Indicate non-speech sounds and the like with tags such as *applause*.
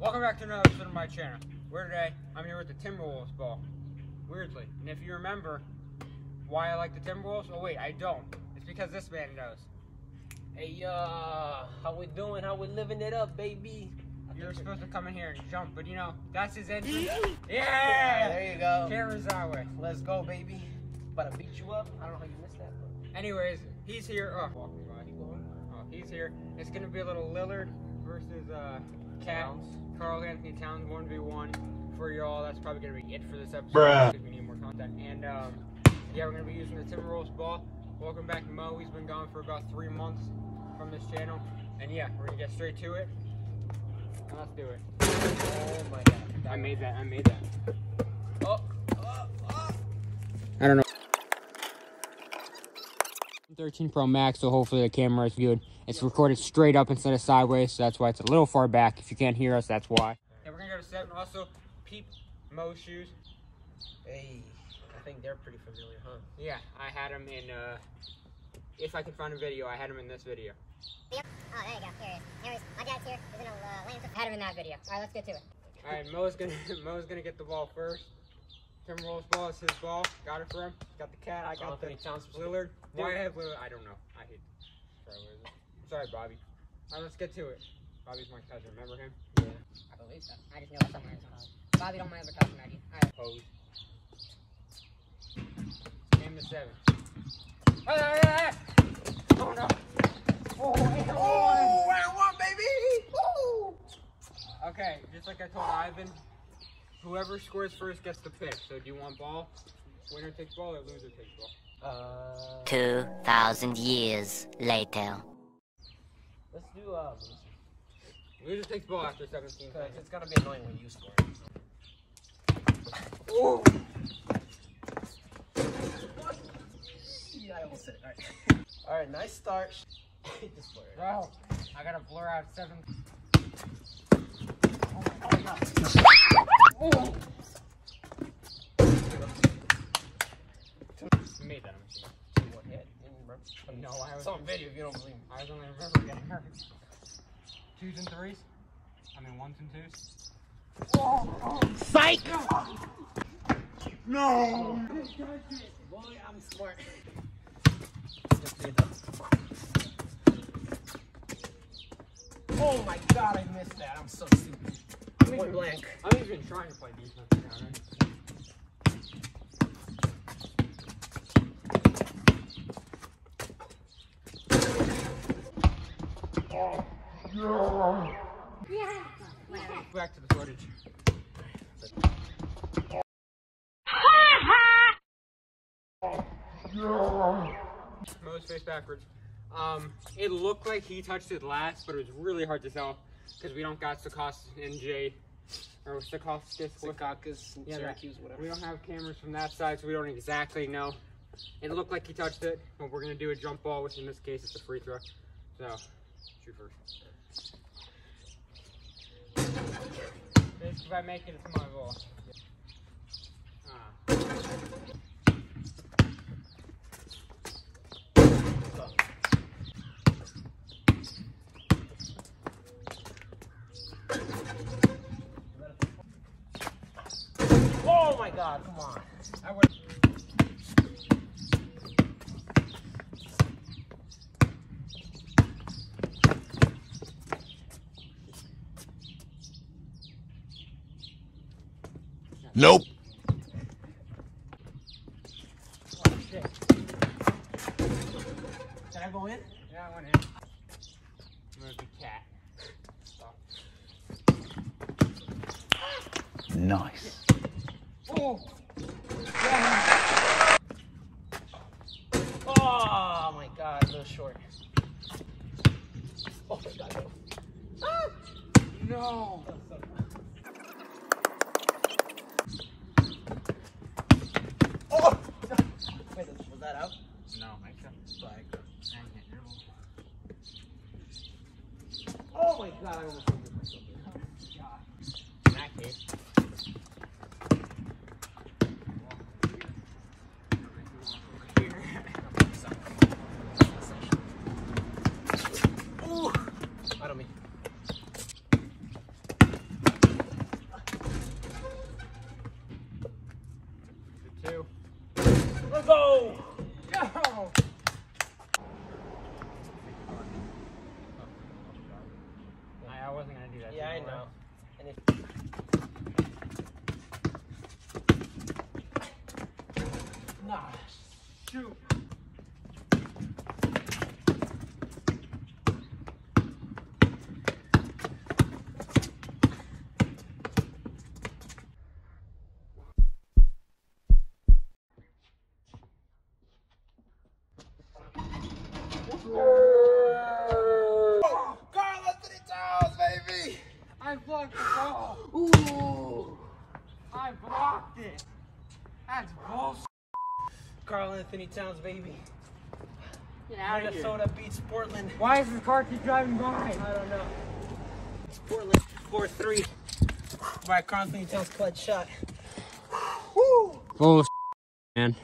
Welcome back to another episode of my channel. Where today, I'm here with the Timberwolves ball. Weirdly. And if you remember why I like the Timberwolves, oh wait, I don't. It's because this man knows. Hey, uh, how we doing? How we living it up, baby? I You're supposed to come in here and jump, but you know, that's his entrance. Yeah! There you go. Camera's that way. Let's go, baby. About to beat you up. I don't know how you missed that, but Anyways, he's here. Oh, walking by. Oh, he's here. It's gonna be a little Lillard versus uh, KAT. Towns. Karl Anthony Towns, 1v1 for y'all. That's probably gonna be it for this episode. Bruh. because We need more content. And um, yeah, we're gonna be using the Timberwolves ball. Welcome back, Mo. He's been gone for about three months from this channel. And yeah, we're gonna get straight to it. And let's do it. Oh my god. I made that. I made that. Oh, oh, oh. I don't know. 13 Pro Max, so hopefully the camera is good. It's recorded straight up instead of sideways, so that's why it's a little far back. If you can't hear us, that's why. And we're gonna go to seven. Also, Peep Mo shoes. Hey, I think they're pretty familiar, huh? Yeah, I had them in. uh If I can find a video, I had them in this video. Yep. Oh, there you go. Here it is. Anyways, my dad's here. There's no uh, land. Had him in that video. All right, let's get to it. All right, Mo's gonna *laughs* Mo's gonna get the ball first. Timberwolves ball It's his ball. Got it for him. Got the KAT. I got Anthony the Towns. Lillard. Dude. Why I have Lillard? I don't know. I hate. Sorry, it? Sorry, Bobby. All right, let's get to it. Bobby's my cousin. Remember him? Yeah. I believe so. I just know it somewhere. So. Bobby don't mind ever talking about you. All right. Pose. Name the seven. Ah. Oh no. Oh, and Oh, one. round one, baby! Woo! Okay, just like I told Ivan, whoever scores first gets the pick. So do you want ball? Winner takes ball or loser takes ball? Uh, 2,000 years later. let's do, um, Loser takes ball after 17 because seconds. it's gonna be annoying when you score. Oh. Yeah, I almost said it. Alright. Alright, nice start. Just blur it. Bro, I gotta blur out seven. Oh. You made that, I'm assuming. Two hit. No, I was- It's on video if you don't believe me. I was only remember getting hurt. Twos and threes? I mean ones and twos? Psych! No! Boy, I'm smart. Oh my god, I missed that. I'm so stupid. Point blank. I'm even trying to play defense now, right? Back to the footage. Mo's face backwards. Um, it looked like he touched it last, but it was really hard to tell because we don't got Sakos NJ or Sakoskas. what- Secaucus, Yeah, that- Syracuse, whatever. We don't have cameras from that side, so we don't exactly know. It looked like he touched it, but we're gonna do a jump ball, which in this case is a free throw. So, shoot first. If I make it, it's my ball. Ah. Oh my god, come on. I would. Nope. Oh. Did I go in? Yeah, I went in. I'm KAT. Stop. Nice. Oh! Oh my god, a little short. Oh my god, no. Ah! No! Oh! Wait, was that out? No, I can't. Flag. I can't dribble. Oh my god, I almost two. Let's go! Yeah. I wasn't gonna do that. Yeah, anymore. I know. And if Nah, shoot. Karl Anthony Towns, baby! I blocked the ball. Ooh! I blocked it. That's bullshit. Karl Anthony Towns, baby. Get out of here. Minnesota beats Portland. Why is the car keep driving by? I don't know. It's Portland 4-3 by Karl Anthony Towns clutch shot. Woo! Bullshit, man.